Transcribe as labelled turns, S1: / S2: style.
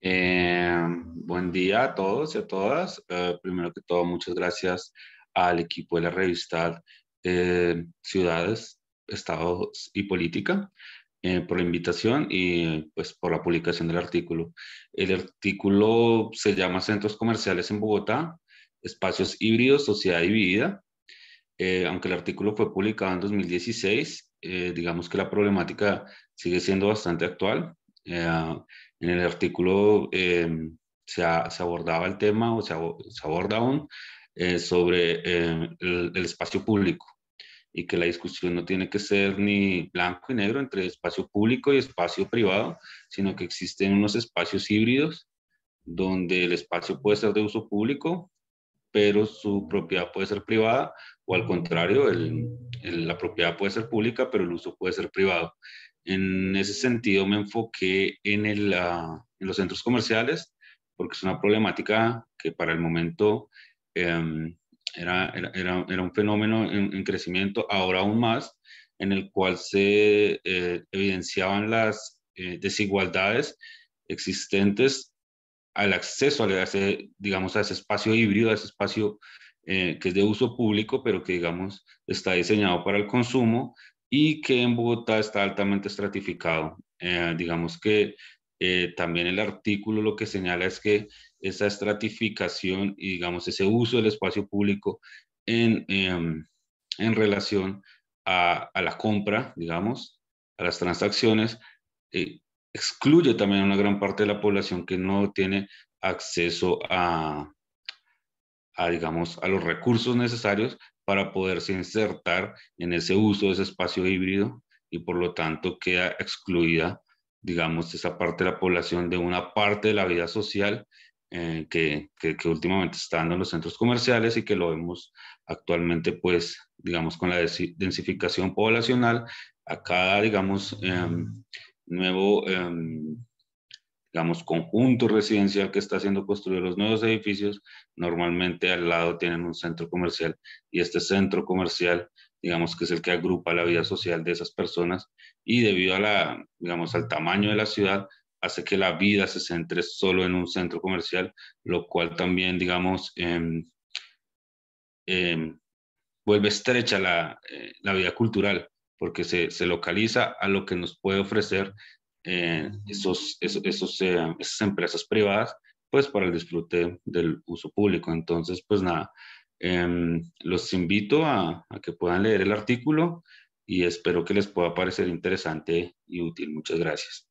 S1: Eh, buen día a todos y a todas. Eh, primero que todo, muchas gracias al equipo de la revista eh, Ciudades, Estados y Política por la invitación y pues por la publicación del artículo. El artículo se llama Centros Comerciales en Bogotá, Espacios Híbridos, Sociedad Dividida. aunque el artículo fue publicado en 2016, digamos que la problemática sigue siendo bastante actual. En el artículo em, se, abordaba el tema o se, aborda aún eh, sobre em, el, espacio público y que la discusión no tiene que ser ni blanco y negro entre espacio público y espacio privado, sino que existen unos espacios híbridos donde el espacio puede ser de uso público, pero su propiedad puede ser privada, o al contrario, la propiedad puede ser pública, pero el uso puede ser privado. En ese sentido me enfoqué en, el, en los centros comerciales porque es una problemática que para el momento em, era, era, era, un fenómeno en, crecimiento, ahora aún más, en el cual se eh, evidenciaban las eh, desigualdades existentes al acceso a ese, digamos, a ese espacio híbrido, a ese espacio eh, que es de uso público, pero que, digamos, está diseñado para el consumo y que en Bogotá está altamente estratificado. Eh, digamos que eh, también el artículo lo que señala es que esa estratificación y digamos ese uso del espacio público en, em, en relación a, a, la compra, digamos, a las transacciones, eh, excluye también a una gran parte de la población que no tiene acceso a, a, digamos, a los recursos necesarios para poderse insertar en ese uso de ese espacio híbrido y por lo tanto queda excluida, digamos, esa parte de la población de una parte de la vida social eh, que, que, últimamente está dando en los centros comerciales y que lo vemos actualmente, pues, digamos, con la densificación poblacional, a cada, digamos, em, nuevo em, digamos, conjunto residencial que está siendo construido, los nuevos edificios, normalmente al lado tienen un centro comercial y este centro comercial, digamos que es el que agrupa la vida social de esas personas y debido a la, digamos, al tamaño de la ciudad, hace que la vida se centre solo en un centro comercial, lo cual también, digamos, em, em, vuelve estrecha la, eh, la, vida cultural, porque se, se, localiza a lo que nos puede ofrecer eh, esos, esos, eh, esas empresas privadas, pues para el disfrute del uso público. Entonces, pues nada, em, los invito a, a que puedan leer el artículo y espero que les pueda parecer interesante y útil. Muchas gracias.